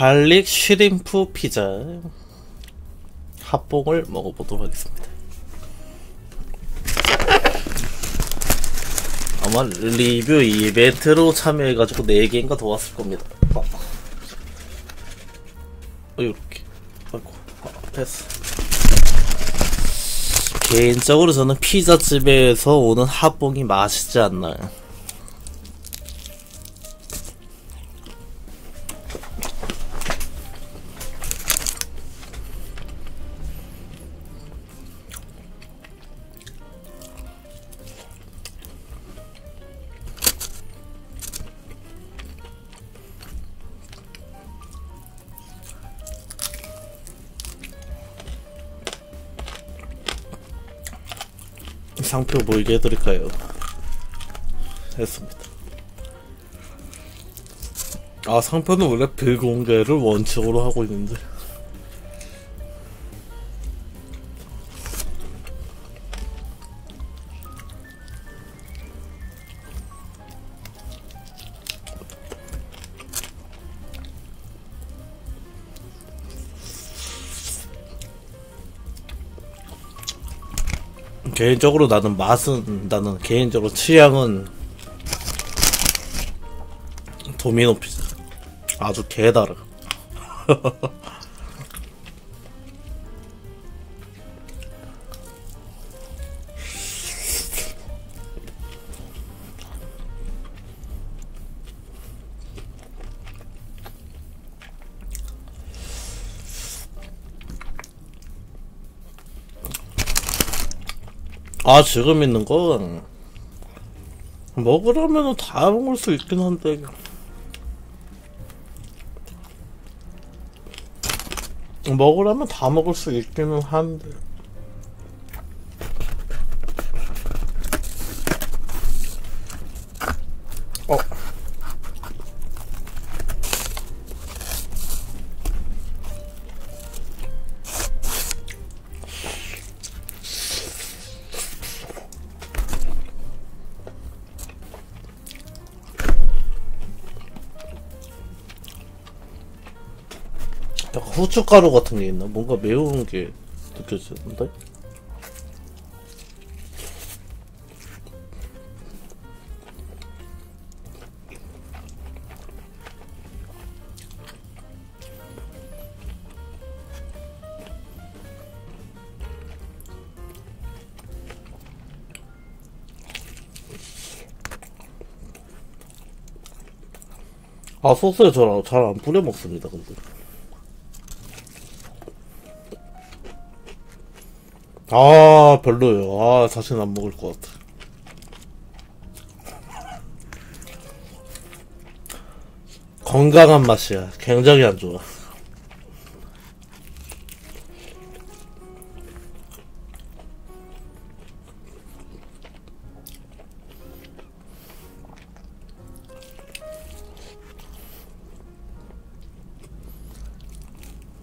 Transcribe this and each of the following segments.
garlic shrimp 피자 핫봉을 먹어보도록 하겠습니다. 아마 리뷰 이벤트로 참여해가지고 4개인가 더 왔을 겁니다. 어, 어 이렇게. 아이고, 아, 됐어. 개인적으로 저는 피자집에서 오는 핫봉이 맛있지 않나요? 상표 보이게 해드릴까요? 했습니다. 아 상표는 원래 비공개를 원칙으로 하고 있는데 개인적으로 나는 맛은 나는 개인적으로 취향은 도미노 피자. 아주 개다르 아 지금 있는 건 먹으려면 다 먹을 수 있긴 한데. 먹으려면 다 먹을 수 있기는 한데 약간 후춧가루 같은 게 있나? 뭔가 매운 게 느껴지는데? 아 소스에 저는 잘안 뿌려 먹습니다 근데 아 별로예요. 아 자신 안 먹을 것 같아. 건강한 맛이야. 굉장히 안 좋아.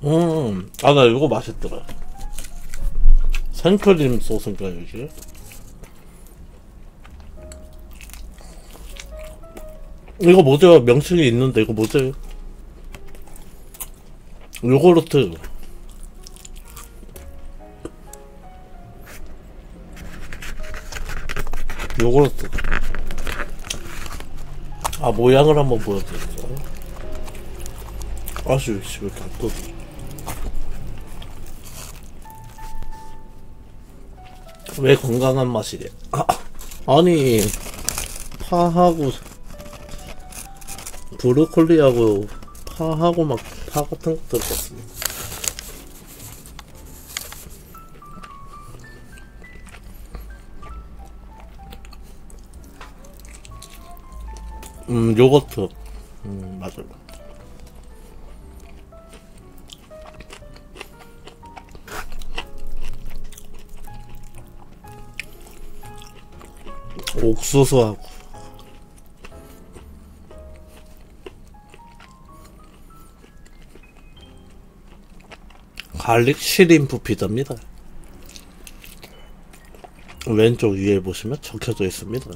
음, 아, 나 이거 맛있더라. 생크림 소스인가, 이게? 이거 뭐죠? 명칭이 있는데, 이거 뭐죠? 요거르트. 요거르트. 아, 모양을 한번 보여드릴까요? 아씨, 씨, 왜 이렇게 안 떠? 왜 건강한 맛이래? 아, 아니 파하고 브로콜리하고 파하고 막 파 같은 거 들어갔습니다. 음 요거트 음 맞아요. 옥수수하고 갈릭 시림프 피자입니다. 왼쪽 위에 보시면 적혀져 있습니다.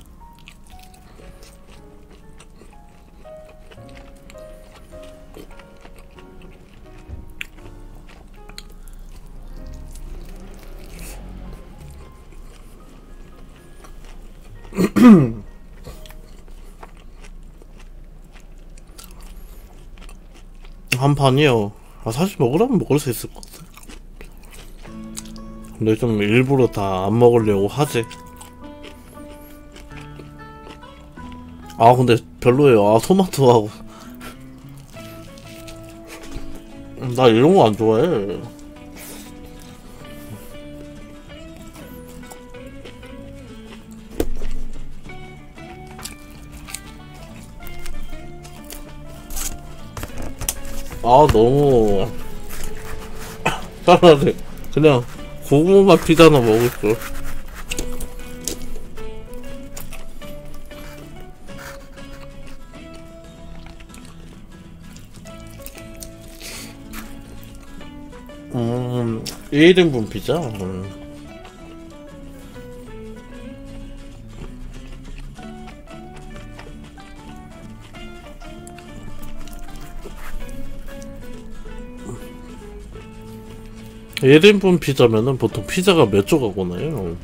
한 판이요. 아, 사실 먹으라면 먹을 수 있을 것 같아. 근데 좀 일부러 다 안 먹으려고 하지. 아, 근데 별로예요. 아, 토마토하고. 나 이런 거 안 좋아해. 아 너무 차라리 그냥 고구마 피자나 먹을 걸. 음, 1인분 피자? 음. 1인분 피자면은 보통 피자가 몇 조각 오나요?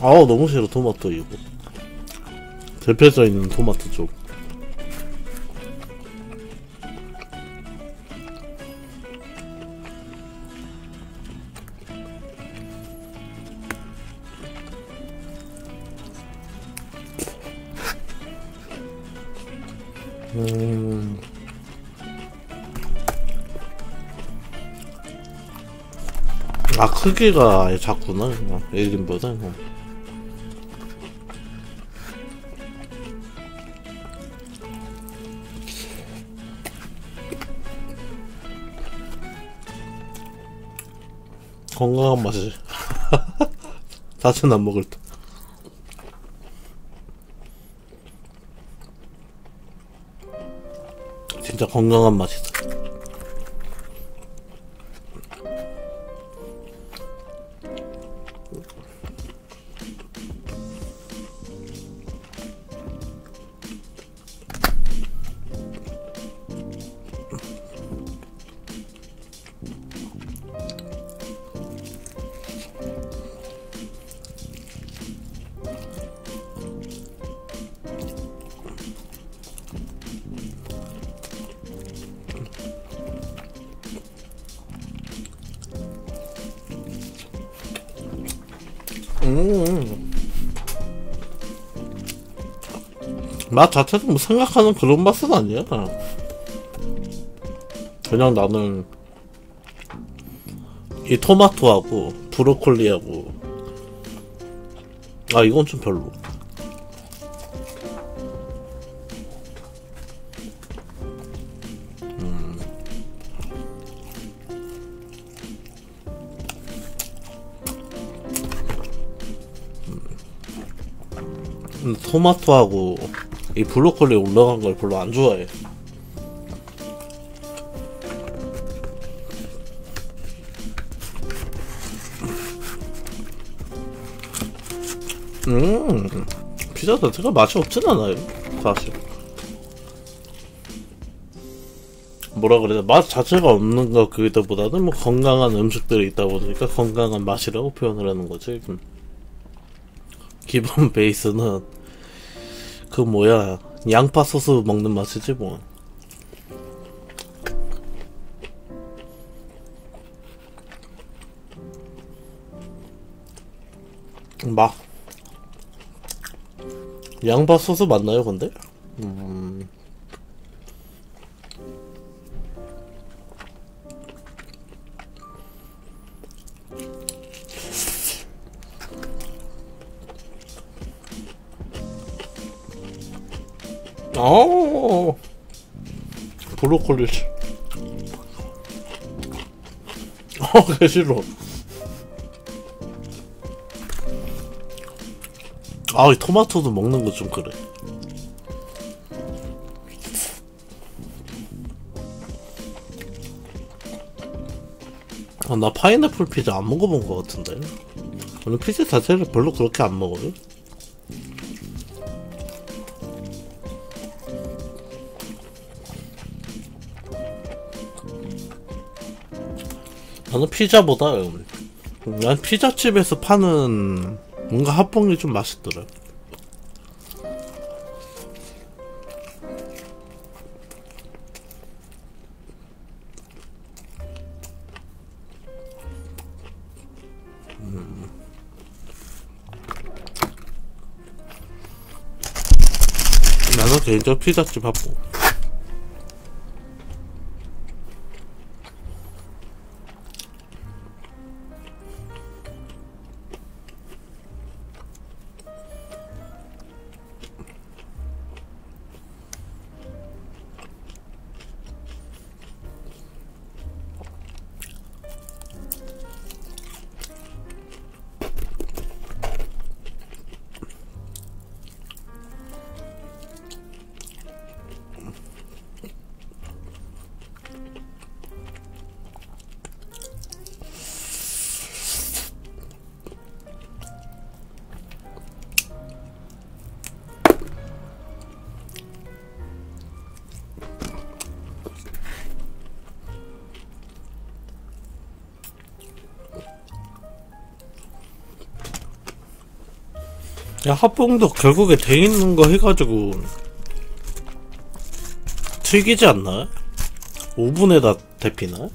아우 너무 싫어 토마토 이거 대표져 있는 토마토 쪽 크기가 작구나 1인보다 건강한 맛이. 다시는 안 먹을 듯 진짜 건강한 맛이다 맛 자체도 뭐 생각하는 그런 맛은 아니야. 그냥 나는 이 토마토하고 브로콜리하고 아 이건 좀 별로. 음, 토마토하고 이 브로콜리 올라간 걸 별로 안 좋아해. 음, 피자 자체가 맛이 없진 않아요, 사실. 뭐라 그래야 맛 자체가 없는 거 그보다는 뭐 건강한 음식들이 있다 보니까 건강한 맛이라고 표현을 하는 거지. 음. 기본 베이스는 그 뭐야 양파 소스 먹는 맛이지 뭐. 막 양파 소스 맞나요, 근데? 음. 어 브로콜리 어, 그 싫어. 아, 이 토마토도 먹는 거 좀 그래. 아, 나 파인애플 피자 안 먹어본 것 같은데. 오늘 피자 자체를 별로 그렇게 안 먹어요. 저는 피자보다 난 피자집에서 파는 뭔가 핫봉이 좀 맛있더라. 나는 개인적으로 피자집 핫봉. 야, 핫봉도 결국에 돼 있는 거 해가지고 튀기지 않나? 오븐에다 데피나?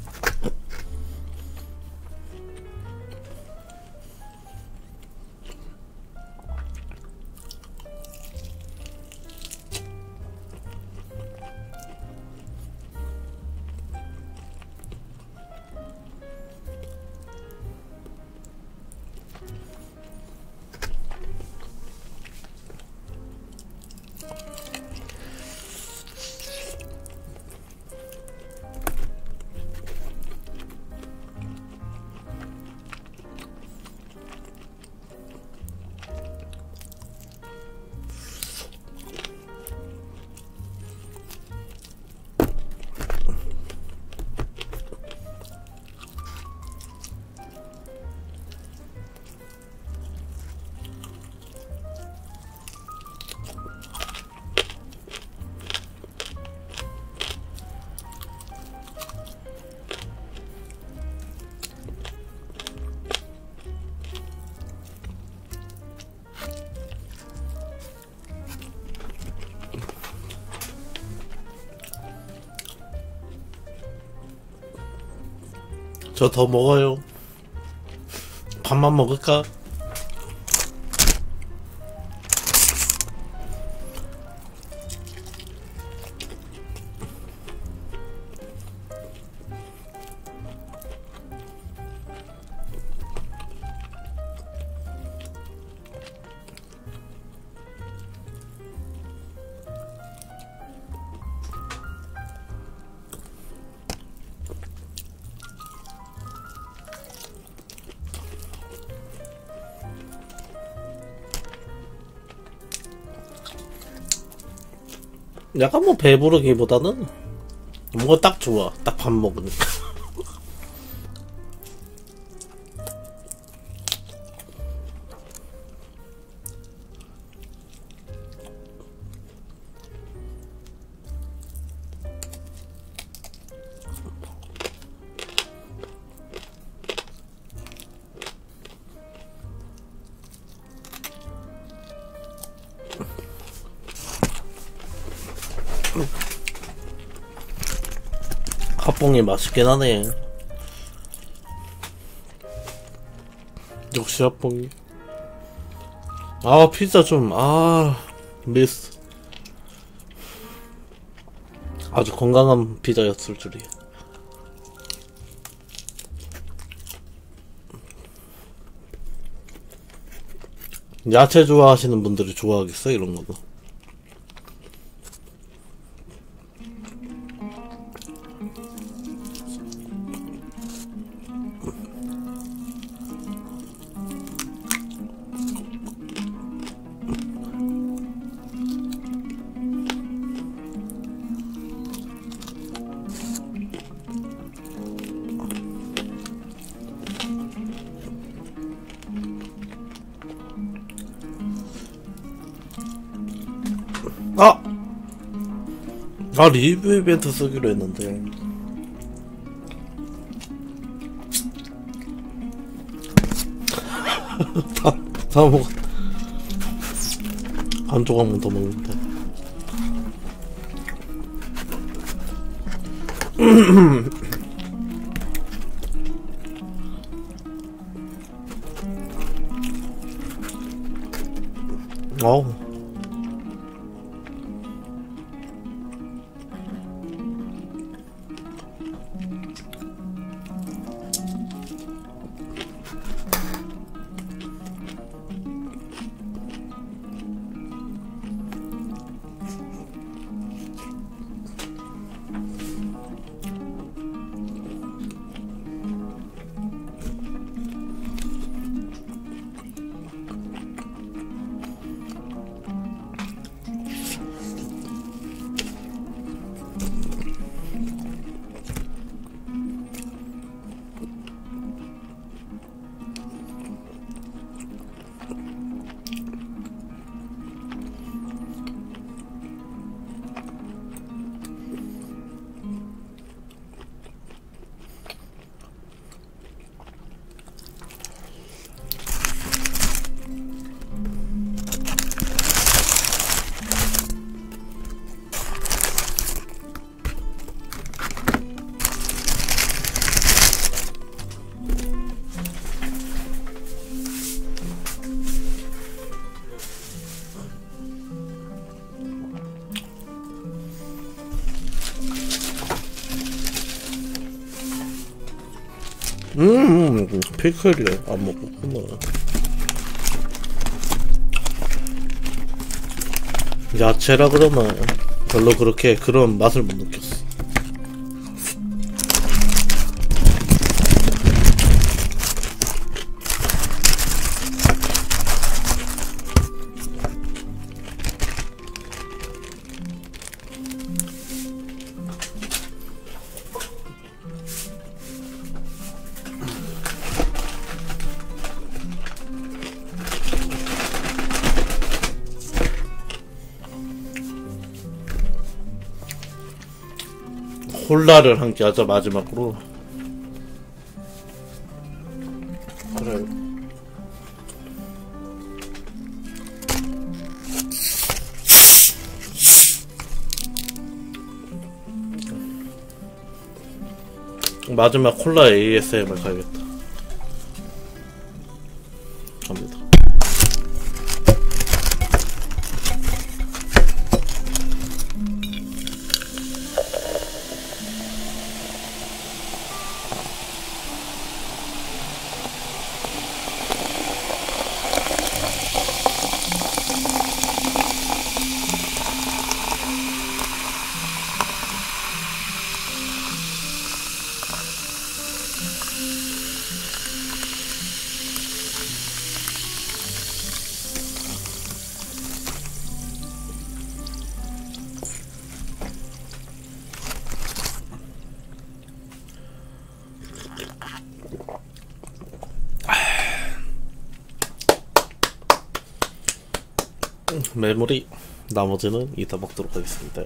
저 더 먹어요. 밥만 먹을까? 약간 뭐 배부르기보다는 뭔가 딱 좋아. 딱 밥 먹으니까. 핫봉이 맛있긴 하네. 역시 핫봉이. 아, 피자 좀, 아, 미스. 아주 건강한 피자였을 줄이야. 야채 좋아하시는 분들이 좋아하겠어, 이런 거도. 아 리뷰 이벤트 쓰기로 했는데. 다, 다 먹었 한 조각만 더 먹는데 피클이 안 먹었구나. 야채라 그러면 별로 그렇게 그런 맛을 못 느꼈어. 콜라를 한개 하자 마지막으로. 그래. 마지막 콜라 ASMR 가야겠다. 메모리 나머지는 이따 먹도록 하겠습니다.